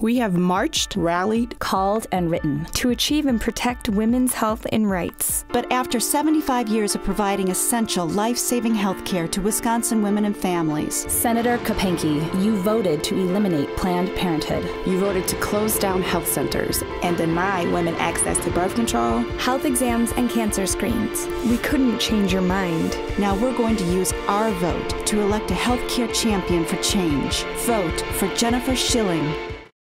We have marched, rallied, called, and written to achieve and protect women's health and rights. But after 75 years of providing essential, life saving health care to Wisconsin women and families, Senator Kapanke, you voted to eliminate Planned Parenthood. You voted to close down health centers and deny women access to birth control, health exams, and cancer screens. We couldn't change your mind. Now we're going to use our vote to elect a health care champion for change. Vote for Jennifer Shilling.